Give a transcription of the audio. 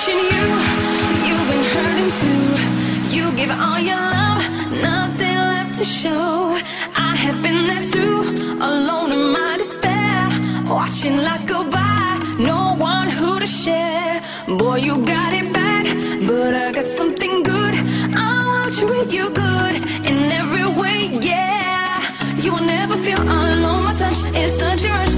watching you. You've been hurting too. You give all your love, nothing left to show. I have been there too, alone in my despair. Watching life go by, no one who to share. Boy, you got it bad, but I got something good. I will treat you good in every way, yeah. You will never feel alone. My touch is such a rush.